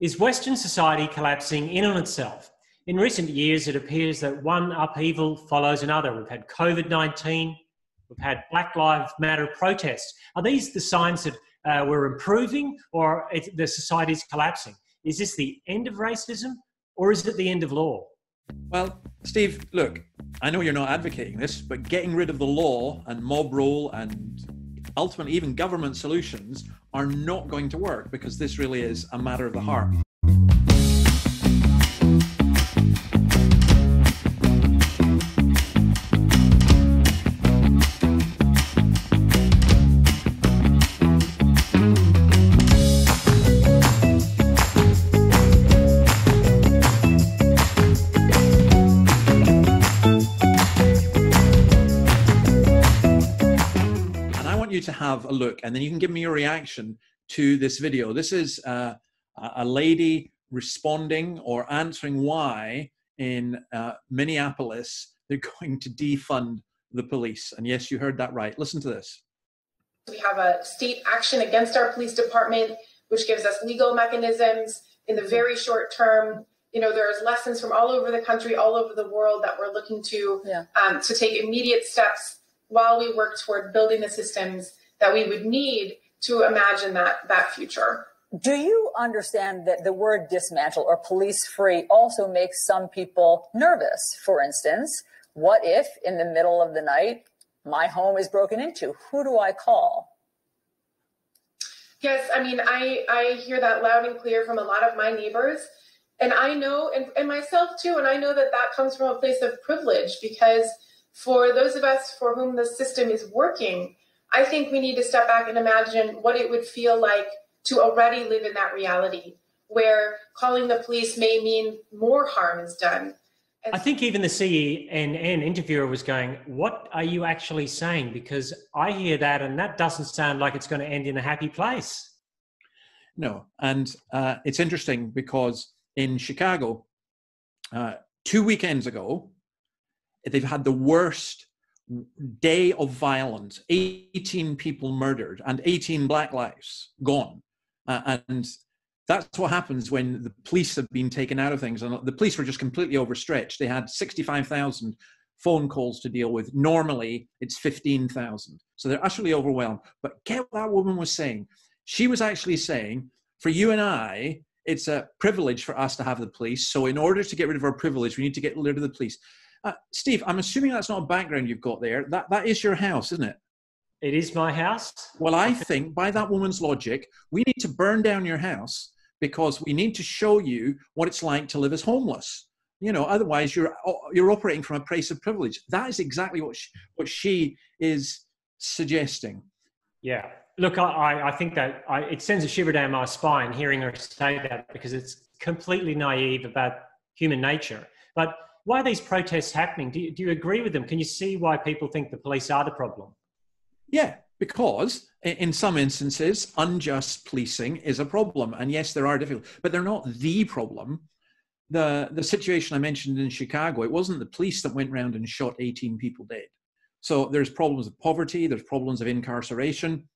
Is Western society collapsing in on itself? In recent years, it appears that one upheaval follows another. We've had COVID 19, we've had Black Lives Matter protests. Are these the signs that uh, we're improving or the society is collapsing? Is this the end of racism or is it the end of law? Well, Steve, look, I know you're not advocating this, but getting rid of the law and mob rule and ultimately even government solutions are not going to work because this really is a matter of the heart. To have a look and then you can give me your reaction to this video. This is uh, a lady responding or answering why in uh, Minneapolis they're going to defund the police. And yes, you heard that right. Listen to this. We have a state action against our police department, which gives us legal mechanisms in the very short term. You know, there's lessons from all over the country, all over the world that we're looking to yeah. um, to take immediate steps while we work toward building the systems that we would need to imagine that that future. Do you understand that the word dismantle or police free also makes some people nervous? For instance, what if in the middle of the night my home is broken into? Who do I call? Yes, I mean, I, I hear that loud and clear from a lot of my neighbors. And I know, and, and myself too, and I know that that comes from a place of privilege because for those of us for whom the system is working, I think we need to step back and imagine what it would feel like to already live in that reality where calling the police may mean more harm is done. And I think even the CNN interviewer was going, What are you actually saying? Because I hear that and that doesn't sound like it's going to end in a happy place. No. And uh, it's interesting because in Chicago, uh, two weekends ago, they've had the worst day of violence 18 people murdered and 18 black lives gone. Uh, and that's what happens when the police have been taken out of things. And the police were just completely overstretched. They had 65,000 phone calls to deal with. Normally it's 15,000 so they're utterly overwhelmed. But get what that woman was saying. She was actually saying for you and I it's a privilege for us to have the police. So in order to get rid of our privilege we need to get rid of the police uh, Steve, I'm assuming that's not a background you've got there. That that is your house, isn't it? It is my house. Well, I think by that woman's logic, we need to burn down your house because we need to show you what it's like to live as homeless. You know, otherwise you're you're operating from a place of privilege. That is exactly what she, what she is suggesting. Yeah. Look, I, I think that I, it sends a shiver down my spine hearing her say that because it's completely naive about human nature. But why are these protests happening? Do you, do you agree with them? Can you see why people think the police are the problem? Yeah, because in some instances, unjust policing is a problem. And yes, there are difficulties, but they're not the problem. The, the situation I mentioned in Chicago, it wasn't the police that went around and shot 18 people dead. So there's problems of poverty, there's problems of incarceration,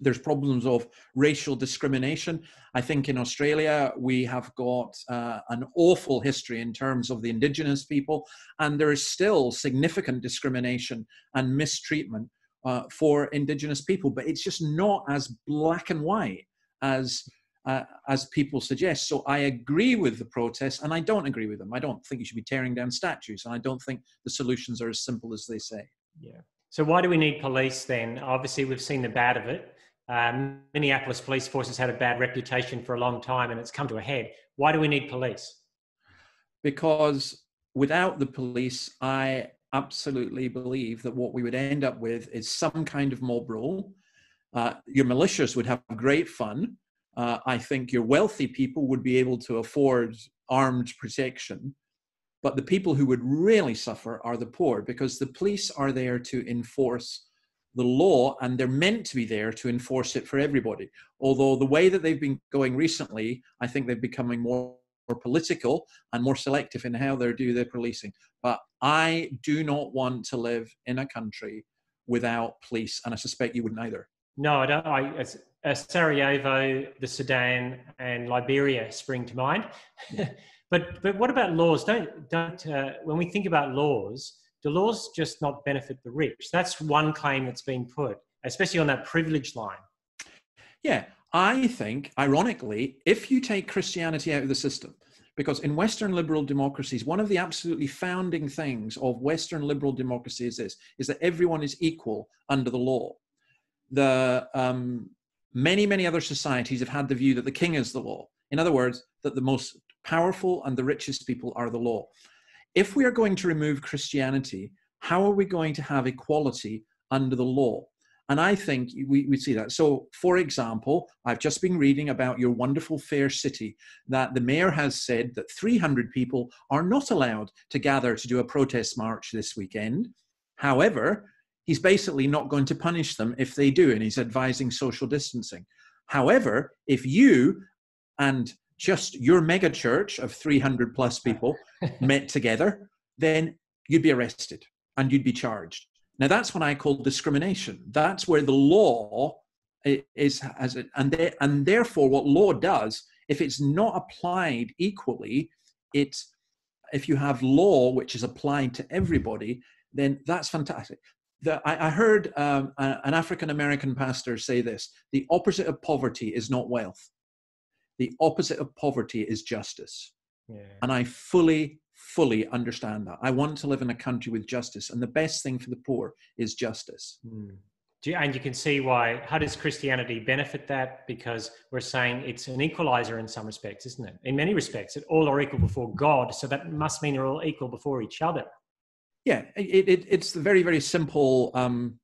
there's problems of racial discrimination. I think in Australia we have got uh, an awful history in terms of the indigenous people, and there is still significant discrimination and mistreatment uh, for indigenous people. But it's just not as black and white as uh, as people suggest. So I agree with the protests, and I don't agree with them. I don't think you should be tearing down statues, and I don't think the solutions are as simple as they say. Yeah. So why do we need police then? Obviously, we've seen the bad of it. Um, Minneapolis police force has had a bad reputation for a long time and it's come to a head. Why do we need police? Because without the police, I absolutely believe that what we would end up with is some kind of mob rule. Uh, your militias would have great fun. Uh, I think your wealthy people would be able to afford armed protection. But the people who would really suffer are the poor because the police are there to enforce the law and they're meant to be there to enforce it for everybody. Although the way that they've been going recently, I think they're becoming more, more political and more selective in how they do their policing. But I do not want to live in a country without police, and I suspect you wouldn't either. No, I don't. I, uh, Sarajevo, the Sudan, and Liberia spring to mind. but but what about laws? Don't don't uh, when we think about laws, do laws just not benefit the rich? That's one claim that's been put, especially on that privilege line. Yeah, I think, ironically, if you take Christianity out of the system, because in Western liberal democracies, one of the absolutely founding things of Western liberal democracy is this: is that everyone is equal under the law. The um, many many other societies have had the view that the king is the law. In other words, that the most powerful and the richest people are the law. If we are going to remove Christianity, how are we going to have equality under the law? And I think we, we see that. So, for example, I've just been reading about your wonderful fair city that the mayor has said that 300 people are not allowed to gather to do a protest march this weekend. However, he's basically not going to punish them if they do, and he's advising social distancing. However, if you and just your mega church of 300 plus people met together, then you'd be arrested and you'd be charged. Now that's what I call discrimination. That's where the law is as it, and they, and therefore what law does, if it's not applied equally, it's if you have law which is applied to everybody, then that's fantastic. The, I, I, heard um, an African American pastor say this: the opposite of poverty is not wealth. The opposite of poverty is justice. Yeah. And I fully, fully understand that. I want to live in a country with justice, and the best thing for the poor is justice. Mm. You, and you can see why. How does Christianity benefit that? Because we're saying it's an equalizer in some respects, isn't it? In many respects, it all are equal before God. So that must mean they're all equal before each other. Yeah, it, it, it's the very, very simple um,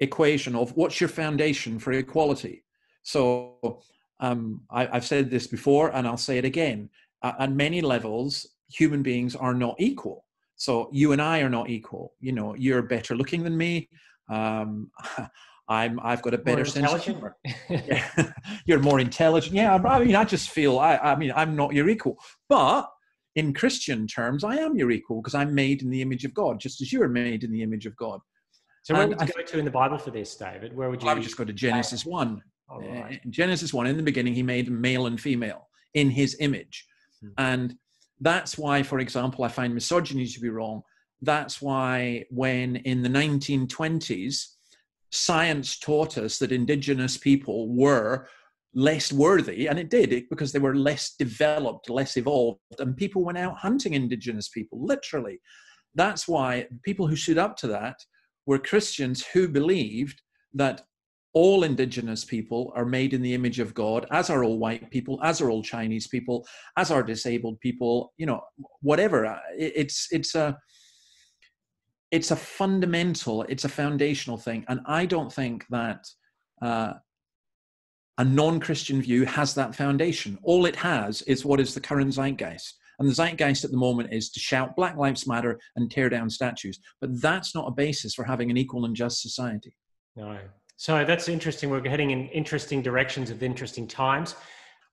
equation of what's your foundation for equality. So um, I, have said this before, and I'll say it again. Uh, at many levels, human beings are not equal. So you and I are not equal. You know, you're better looking than me. Um, I'm I've got a better sense of humor. yeah. you're more intelligent. Yeah, I mean, I just feel I I mean I'm not your equal, but in Christian terms, I am your equal because I'm made in the image of God, just as you are made in the image of God. So where and would you go to in the Bible for this, David? Where would you? I would just go to Genesis one. Right. Genesis one, in the beginning, he made male and female in his image, hmm. and that's why, for example, I find misogyny to be wrong. That's why when in the 1920s, science taught us that indigenous people were less worthy, and it did it because they were less developed, less evolved, and people went out hunting indigenous people, literally. That's why people who stood up to that were Christians who believed that all indigenous people are made in the image of God, as are all white people, as are all Chinese people, as are disabled people, you know, whatever. Uh, it's it's a it's a fundamental, it's a foundational thing, and I don't think that uh, a non-Christian view has that foundation. All it has is what is the current zeitgeist. And the zeitgeist at the moment is to shout Black Lives Matter and tear down statues. But that's not a basis for having an equal and just society. No. So that's interesting. We're heading in interesting directions of interesting times.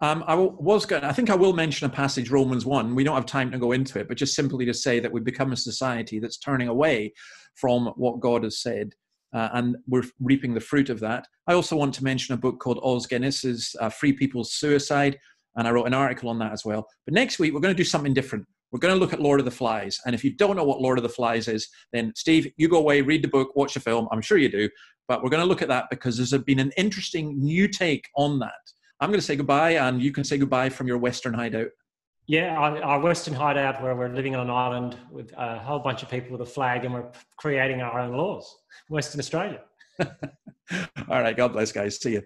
Um, I was going. I think I will mention a passage, Romans one. We don't have time to go into it, but just simply to say that we've become a society that's turning away from what God has said, uh, and we're reaping the fruit of that. I also want to mention a book called Os Guinness's uh, "Free People's Suicide," and I wrote an article on that as well. But next week we're going to do something different. We're going to look at Lord of the Flies. And if you don't know what Lord of the Flies is, then Steve, you go away, read the book, watch the film. I'm sure you do. But we're going to look at that because there's been an interesting new take on that. I'm going to say goodbye, and you can say goodbye from your Western hideout. Yeah, our Western hideout, where we're living on an island with a whole bunch of people with a flag, and we're creating our own laws. Western Australia. All right. God bless, guys. See you.